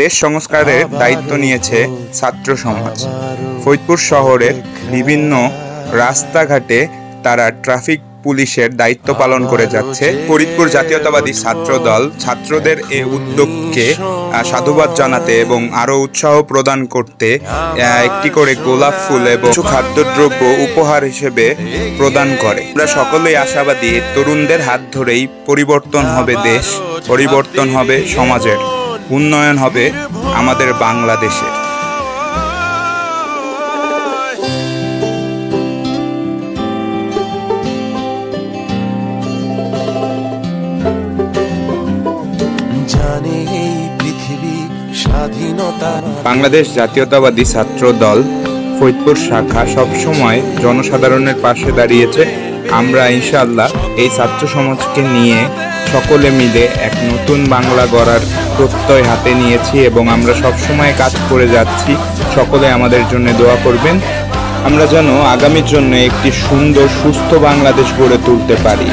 দেশ সংস্কারের দায়িত্ব নিয়েছে ছাত্র সমাজ। ফরিদপুর শহরের বিভিন্ন রাস্তাঘাটে তারা ট্রাফিক পুলিশের দায়িত্ব পালন করে যাচ্ছে। ফরিদপুর জাতীয়তাবাদী ছাত্র দল ছাত্রদের এই উদ্যোগকে সাধুবাদ জানাতে এবং আরও উৎসাহ প্রদান করতে একটি করে গোলাপ ফুল এবং কিছু খাদ্যদ্রব্য উপহার হিসেবে প্রদান করে। আমরা সকলেই আশাবাদী তরুণদের হাত ধরেই পরিবর্তন হবে দেশ পরিবর্তন হবে সমাজের। উন্নয়ন হবে আমাদের বাংলাদেশের। পৃথিবী বাংলাদেশ জাতীয়তাবাদী ছাত্র দল ফরিদপুর শাখা সবসময় জনসাধারণের পাশে দাঁড়িয়েছে। আমরা ইনশাআল্লাহ এই ছাত্র সমাজকে নিয়ে সকলে মিলে এক নতুন বাংলা গড়ার প্রত্যয় হাতে নিয়েছি এবং আমরা সবসময় কাজ করে যাচ্ছি। সকলে আমাদের জন্য দোয়া করবেন। আমরা যেন আগামীর জন্য একটি সুন্দর, সুস্থ বাংলাদেশ গড়ে তুলতে পারি।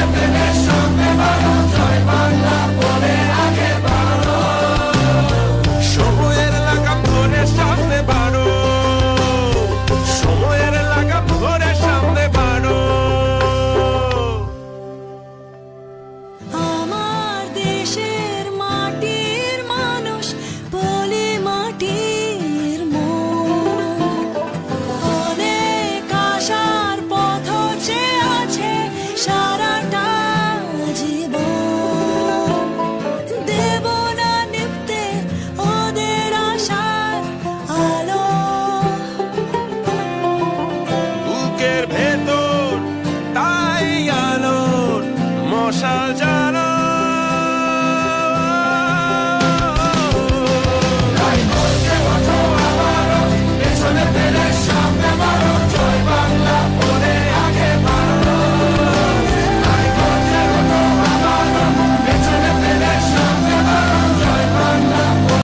no al ha